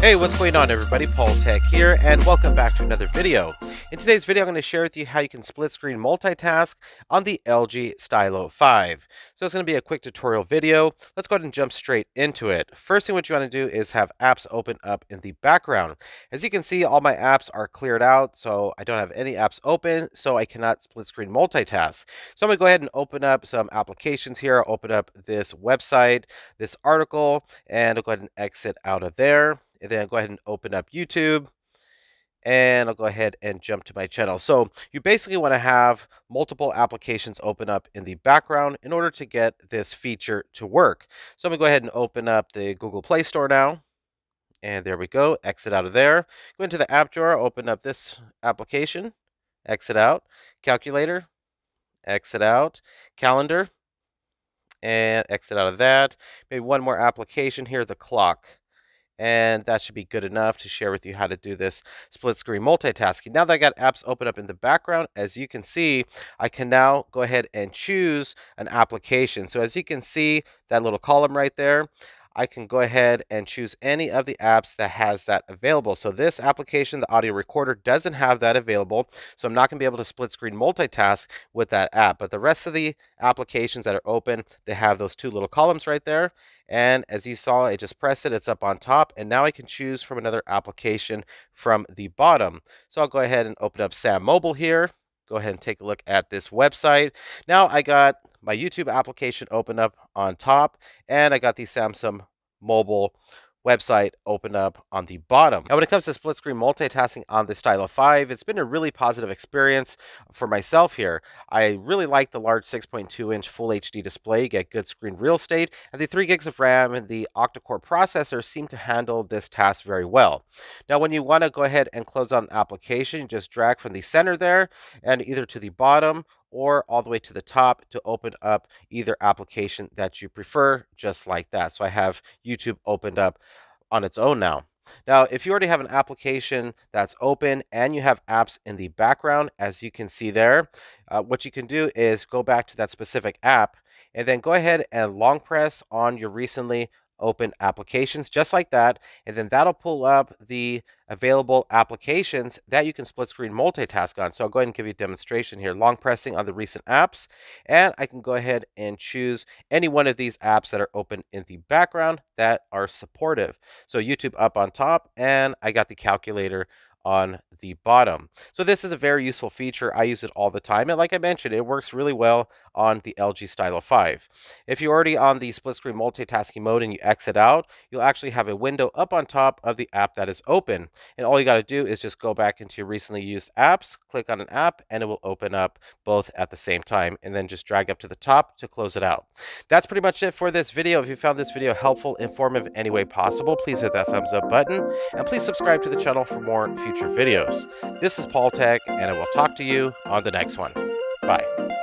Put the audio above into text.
Hey, what's going on everybody? Paul Tech here, and welcome back to another video. In today's video, I'm going to share with you how you can split screen multitask on the LG Stylo 5. So it's going to be a quick tutorial video. Let's go ahead and jump straight into it. First thing what you want to do is have apps open up in the background. As you can see, all my apps are cleared out, so I don't have any apps open, so I cannot split screen multitask. So I'm going to go ahead and open up some applications here. I'll open up this website, this article, and I'll go ahead and exit out of there and then I'll go ahead and open up YouTube and I'll go ahead and jump to my channel. So you basically want to have multiple applications open up in the background in order to get this feature to work. So I'm going to go ahead and open up the Google Play Store now. And there we go. Exit out of there. Go into the app drawer, open up this application, exit out, calculator, exit out, calendar, and exit out of that. Maybe one more application here, the clock and that should be good enough to share with you how to do this split screen multitasking. Now that I got apps open up in the background, as you can see, I can now go ahead and choose an application. So as you can see, that little column right there, I can go ahead and choose any of the apps that has that available. So this application, the audio recorder, doesn't have that available. So I'm not going to be able to split screen multitask with that app. But the rest of the applications that are open, they have those two little columns right there. And as you saw, I just press it, it's up on top. And now I can choose from another application from the bottom. So I'll go ahead and open up SamMobile here go ahead and take a look at this website. Now I got my YouTube application open up on top and I got the Samsung mobile website open up on the bottom. Now when it comes to split screen multitasking on the Stylo 5, it's been a really positive experience for myself here. I really like the large 6.2 inch full HD display, get good screen real estate, and the 3 gigs of RAM and the octa-core processor seem to handle this task very well. Now when you want to go ahead and close out an application, you just drag from the center there and either to the bottom or all the way to the top to open up either application that you prefer, just like that. So I have YouTube opened up on its own now. Now, if you already have an application that's open and you have apps in the background, as you can see there, uh, what you can do is go back to that specific app and then go ahead and long press on your recently open applications just like that and then that'll pull up the available applications that you can split screen multitask on so I'll go ahead and give you a demonstration here long pressing on the recent apps and I can go ahead and choose any one of these apps that are open in the background that are supportive so YouTube up on top and I got the calculator on the bottom. So this is a very useful feature. I use it all the time. And like I mentioned, it works really well on the LG Stylo 5. If you're already on the split screen multitasking mode and you exit out, you'll actually have a window up on top of the app that is open. And all you got to do is just go back into your recently used apps, click on an app, and it will open up both at the same time. And then just drag up to the top to close it out. That's pretty much it for this video. If you found this video helpful, informative any way possible, please hit that thumbs up button. And please subscribe to the channel for more future videos. This is Paul Tech, and I will talk to you on the next one. Bye.